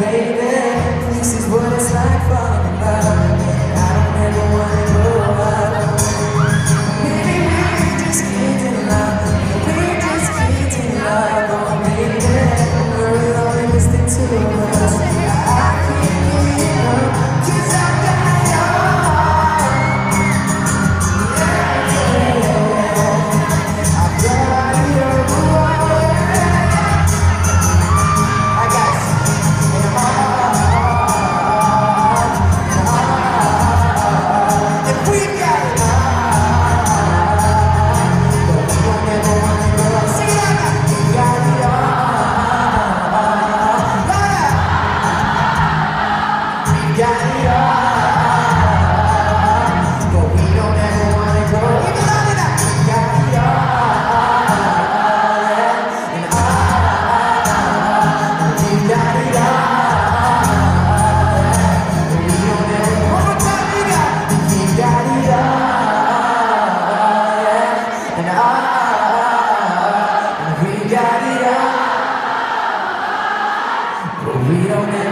baby, this is what it's like falling we don't.